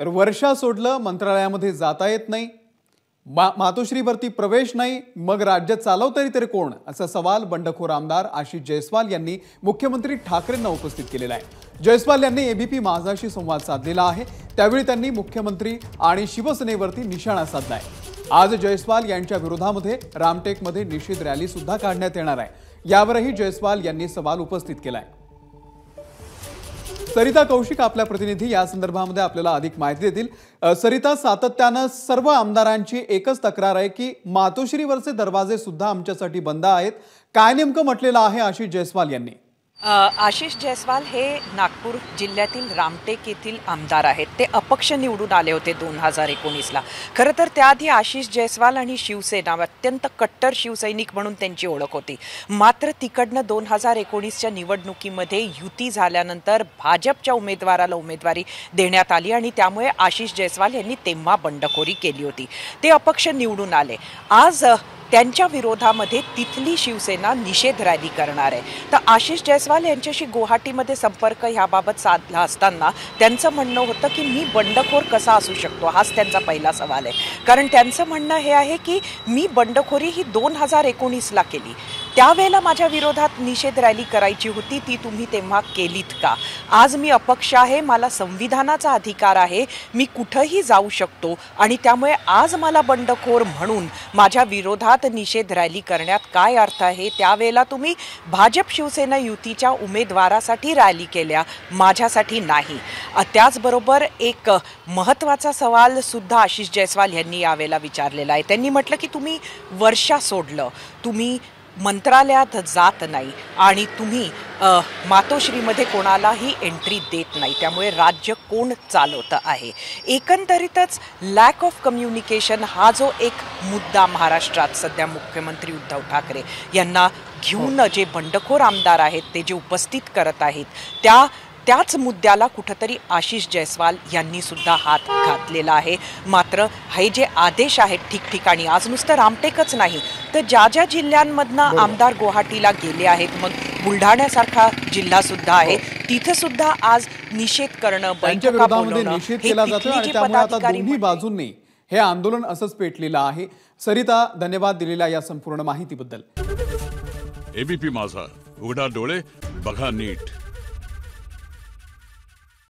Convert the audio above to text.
तर वर्षा सोडलं मंत्रालयामध्ये जाता येत नाही. मा मातोश्रीवरती प्रवेश नाही मग राज्य चालवतरी तरी कोण? असा सवाल बंडखोर आमदार आशिष जयस्वाल यांनी मुख्यमंत्री ठाकरेंना उपस्थित केलेला आहे. जयस्वाल यांनी एबीपी माझाशी संवाद साधलेला आहे. त्यावेळी त्यांनी मुख्यमंत्री आणि शिवसेनेवरती निशाणा साधला आहे. आज जयस्वाल यांच्या विरोधामध्ये रामटेकमध्ये निषेध रॅली सुद्धा काढण्यात येणार आहे. यावरही जयस्वाल यांनी सवाल उपस्थित केला आहे सरिता कौशिक आपल्या प्रतिनिधी या संदर्भामध्ये आपल्याला अधिक माहिती देतील. सरिता सातत्यानं सर्व आमदारांची एकच तक्रार आहे की मातोश्रीवरचे दरवाजे सुद्धा आमच्यासाठी बंद आहेत. काय नेमकं म्हटलेलं आहे आशिष जयस्वाल यांनी? आशिष जयस्वाल हे नागपूर जिल्ह्यातील रामटेक येथील आमदार आहेत. ते अपक्ष निवडून आले होते दोन हजार एकोणीसला. खरं तर त्याआधी आशिष जयस्वाल आणि शिवसेना अत्यंत कट्टर शिवसैनिक म्हणून त्यांची ओळख होती. मात्र तिकडनं दोन हजार एकोणीसच्या निवडणुकीमध्ये युती झाल्यानंतर भाजपच्या उमेदवाराला उमेदवारी देण्यात आली आणि त्यामुळे आशिष जयस्वाल यांनी तेव्हा बंडखोरी केली होती. ते अपक्ष निवडून आले. आज त्यांच्या विरोधामध्ये तिथली शिवसेना निषेध रॅली करणार आहे. तर आशिष जयस्वाल यांच्याशी गुवाहाटीमध्ये संपर्क ह्याबाबत साधला असताना त्यांचं म्हणणं होतं की मी बंडखोर कसा असू शकतो? हाच त्यांचा पहिला सवाल आहे. कारण त्यांचं म्हणणं हे आहे की मी बंडखोरी ही दोन हजार एकोणीसला केली. त्यावेळेला माझ्या विरोधात निषेध रॅली करायची होती ती तुम्ही तेव्हा केलीत का? आज मी अपक्ष आहे मला संविधानाचा अधिकार आहे मी कुठंही जाऊ शकतो आणि त्यामुळे आज मला बंडखोर म्हणून माझ्या विरोधात निषेध रॅली करण्यात काय अर्थ आहे? त्यावेळेला तुम्ही भाजप शिवसेना युतीच्या उमेदवारासाठी रॅली केल्या माझ्यासाठी नाही. त्याचबरोबर एक महत्त्वाचा सवाल सुद्धा आशिष जयस्वाल यांनी यावेळेला विचारलेला आहे. त्यांनी म्हटलं की तुम्ही वर्षा सोडलं तुम्ही मंत्रालयात जात नाही आणि तुम्ही मातोश्रीमध्ये कोणालाही एंट्री देत नाही. त्यामुळे राज्य कोण चालवतं आहे? एकंदरीतच लॅक ऑफ कम्युनिकेशन हा जो एक मुद्दा महाराष्ट्रात सध्या मुख्यमंत्री उद्धव ठाकरे यांना घेऊन जे बंडखोर आमदार आहेत ते जे उपस्थित करत आहेत त्या त्याच मुद्द्याला कुठंतरी आशिष जयस्वाल यांनी सुद्धा हात घातलेला आहे. मात्र हे जे आदेश आहेत ठिकठिकाणी आज नुसतं रामटेकच नाही तर ज्या ज्या जिल्ह्यांमधनं आमदार गुवाहाटीला गेले आहेत मग बुलढाण्यासारखा जिल्हा सुद्धा आहे तिथं सुद्धा आज निषेध करणं निषेध हे केला जातो तिथले आणि जे त्यामुळे आता पदाधिकारी दोन्ही मंडळी- बाजूंनी हे आंदोलन असंच पेटलेलं आहे. सरिता धन्यवाद दिलेल्या या संपूर्ण माहितीबद्दल. एबीपी माझा उघडा डोळे बघा नीट.